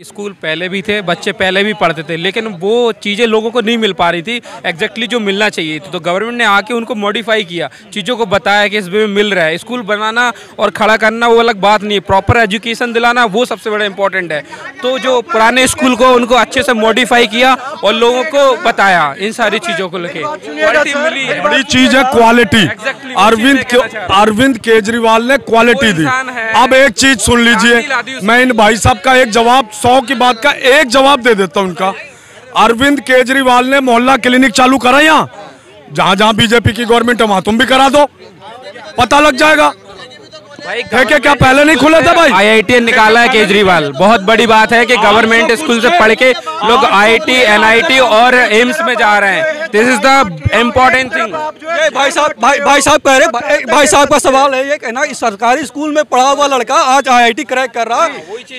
School पहले भी थे बच्चे पहले भी पढ़ते थे लेकिन वो चीज़ें लोगों को नहीं मिल पा रही थी एग्जैक्टली जो मिलना चाहिए थी। तो गवर्नमेंट ने आके उनको मॉडिफाई किया चीज़ों को बताया कि इस इसमें मिल रहा है। स्कूल बनाना और खड़ा करना वो अलग बात नहीं है प्रॉपर एजुकेशन दिलाना वो सबसे बड़ा इंपॉर्टेंट है। तो जो पुराने स्कूल को उनको अच्छे से मॉडिफाई किया और लोगों को बताया इन सारी चीज़ों को लेके। क्वालिटी मिली बड़ी चीज़ है क्वालिटी Exactly, अरविंद। अरविंद केजरीवाल ने क्वालिटी दी। अब एक चीज़ सुन लीजिए मैं इन भाई साहब का एक जवाब सौ की बात का एक जवाब दे देता हूँ उनका। अरविंद केजरीवाल ने मोहल्ला क्लिनिक चालू करा यहाँ जहाँ जहाँ बीजेपी की गवर्नमेंट है वहाँ तुम भी करा दो। पता लग जाएगा। भाई है क्या क्या पहले नहीं खुले थे भाई? आईआईटी निकाला है केजरीवाल। बहुत बड़ी बात है कि गवर्नमेंट स्कूल से पढ़ के लोग आईआईटी एनआईटी और एम्स में जा रहे हैं। This is the important thing भाई साहब भाई भाई साहब कह रहे भाई, भाई साहब का सवाल है ये कहना कि सरकारी स्कूल में पढ़ा हुआ लड़का आज आईआईटी क्रैक कर रहा।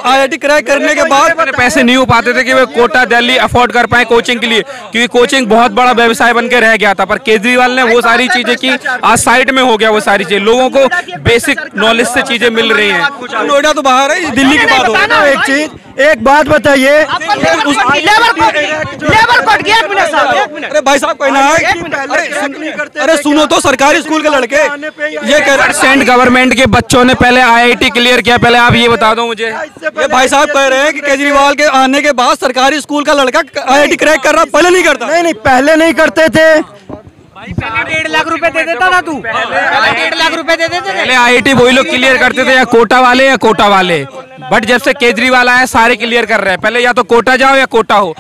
आईआईटी क्रैक करने के बाद पैसे नहीं हो पाते थे कि वे कोटा दिल्ली अफोर्ड कर पाए कोचिंग के लिए क्योंकि कोचिंग बहुत बड़ा व्यवसाय बन के रह गया था पर केजरीवाल ने वो सारी चीज़ें की आज साइड में हो गया वो सारी चीज़ें। लोगों को बेसिक नॉलेज से चीज़ें मिल रही हैं। नोएडा तो बाहर है दिल्ली की बात हो रही एक चीज़ एक बात बताइए। लेबर कोड लेबर कोड की मिनट साहब अरे भाई साहब कहना है। अरे अरे सुनो तो सरकारी स्कूल के लड़के ये कह रहे परसेंट गवर्नमेंट के बच्चों ने पहले आईआईटी क्लियर किया पहले आप ये बता दो मुझे। ये भाई साहब कह रहे हैं कि केजरीवाल के आने के बाद सरकारी स्कूल का लड़का आईआईटी क्रैक कर रहा पहले नहीं करता। नहीं नहीं पहले नहीं करते थे। डेढ़ लाख रुपए दे देता था तू पहले डेढ़ लाख रुपए दे देते पहले आईआईटी वही लोग क्लियर करते थे या कोटा वाले या कोटा वाले। बट जब से केजरीवाल आए सारे क्लियर कर रहे हैं। पहले या तो कोटा जाओ या कोटा हो।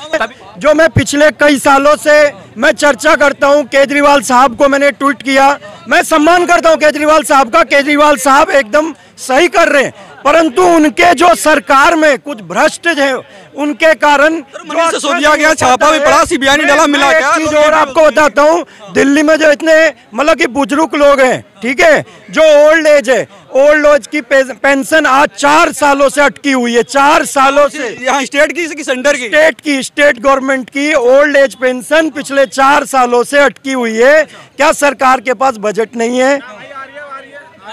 जो मैं पिछले कई सालों से मैं चर्चा करता हूँ केजरीवाल साहब को मैंने ट्वीट किया। मैं सम्मान करता हूँ केजरीवाल साहब का। केजरीवाल साहब एकदम सही कर रहे हैं। परंतु उनके जो सरकार में कुछ भ्रष्ट है उनके कारण सिसोदिया के यहाँ छापा भी पड़ा, ने डाला, मिला क्या? चीज़ और आपको बताता हूँ दिल्ली में जो इतने मतलब कि बुज़ुर्ग लोग हैं ठीक है जो ओल्ड एज है ओल्ड एज की पेंशन आज चार सालों से अटकी हुई है चार सालों से। यहाँ स्टेट की कि सेंटर की? स्टेट की स्टेट गवर्नमेंट की ओल्ड एज पेंशन पिछले चार सालों से अटकी हुई है। क्या सरकार के पास बजट नहीं है?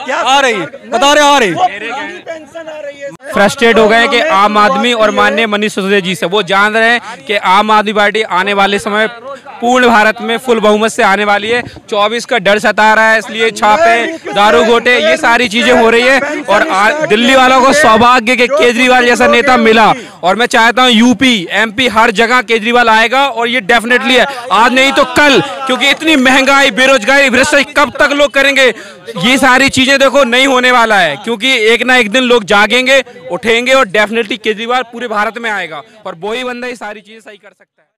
क्या आ रही बता रहे आ रही पेंशन आ रही है फ्रस्ट्रेट हो गए हैं कि आम आदमी और माननीय मनीष सिसोदिया जी से। वो जान रहे हैं कि आम आदमी पार्टी आने वाले समय पूर्ण भारत में फुल बहुमत से आने वाली है। 24 का डर सता रहा है, इसलिए छापे, दारू घोटे, ये सारी चीज़ें हो रही है। और दिल्ली वालों को सौभाग्य के केजरीवाल जैसा नेता मिला। और मैं चाहता हूँ यूपी, एमपी हर जगह केजरीवाल आएगा, और ये डेफिनेटली है। आज नहीं तो कल, क्योंकि इतनी महँगाई, बेरोजगारी भ्रष्टाचार कब तक लोग करेंगे? ये सारी चीज़ें देखो, नहीं होने वाला है। क्योंकि एक ना एक दिन लोग जागेंगे, उठेंगे, और डेफिनेटली केजरीवाल पूरे भारत में आएगा। और वही बंदा ये सारी चीज़ें सही कर सकता है।